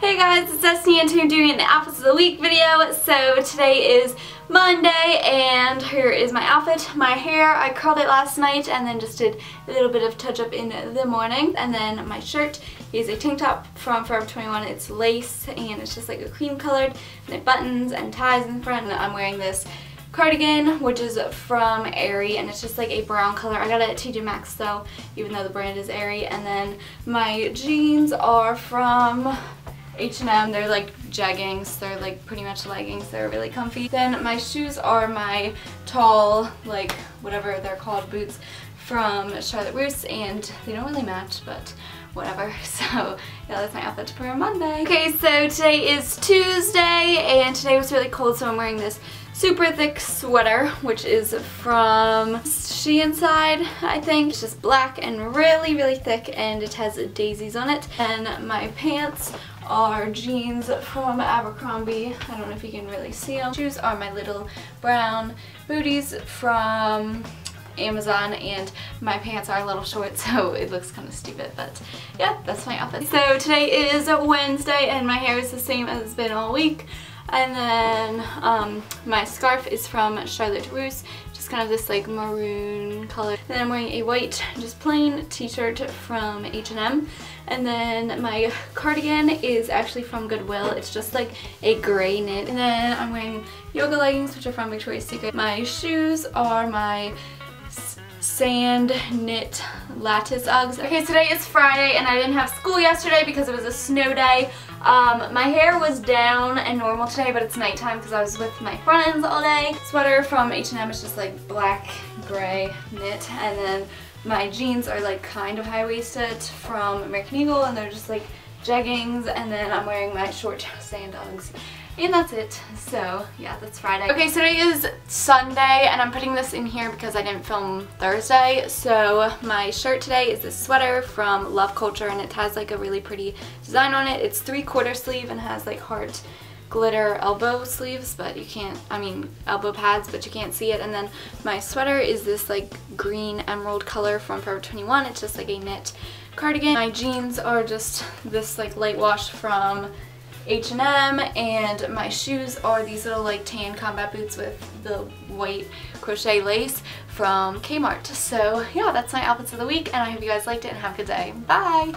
Hey guys, it's Destiny and today I'm doing an Outfits of the Week video. So today is Monday and here is my outfit. My hair, I curled it last night and then just did a little bit of touch up in the morning. And then my shirt is a tank top from Forever 21. It's lace and it's just like a cream colored and it buttons and ties in front and I'm wearing this cardigan, which is from Aerie, and it's just like a brown color. I got it at TJ Maxx though, even though the brand is Aerie. And then my jeans are from H&M. They're like jeggings. They're like pretty much leggings. They're really comfy. Then my shoes are my tall, like whatever they're called, boots from Charlotte Russe and they don't really match but whatever so yeah that's my outfit for Monday. Okay so today is Tuesday and today was really cold so I'm wearing this super thick sweater which is from SheInside, I think. It's just black and really really thick and it has daisies on it and my pants are jeans from Abercrombie. I don't know if you can really see them. Shoes are my little brown booties from Amazon and my pants are a little short so it looks kind of stupid but yeah that's my outfit. So today is Wednesday and my hair is the same as it's been all week and then um, my scarf is from Charlotte Russe just kind of this like maroon color. And then I'm wearing a white just plain t-shirt from H&M and then my cardigan is actually from Goodwill. It's just like a gray knit. And then I'm wearing yoga leggings which are from Victoria's Secret. My shoes are my sand knit lattice Uggs. Okay, today is Friday and I didn't have school yesterday because it was a snow day. Um, my hair was down and normal today, but it's nighttime because I was with my friends all day. Sweater from H&M is just like black, gray knit, and then my jeans are like kind of high-waisted from American Eagle, and they're just like jeggings, and then I'm wearing my short sand Uggs. And that's it. So yeah, that's Friday. Okay, so today is Sunday and I'm putting this in here because I didn't film Thursday. So my shirt today is this sweater from Love Culture and it has like a really pretty design on it. It's three quarter sleeve and has like heart glitter elbow sleeves but you can't I mean elbow pads but you can't see it and then my sweater is this like green emerald color from Forever 21 it's just like a knit cardigan my jeans are just this like light wash from H&M and my shoes are these little like tan combat boots with the white crochet lace from Kmart. So yeah, that's my outfits of the week and I hope you guys liked it and have a good day. Bye!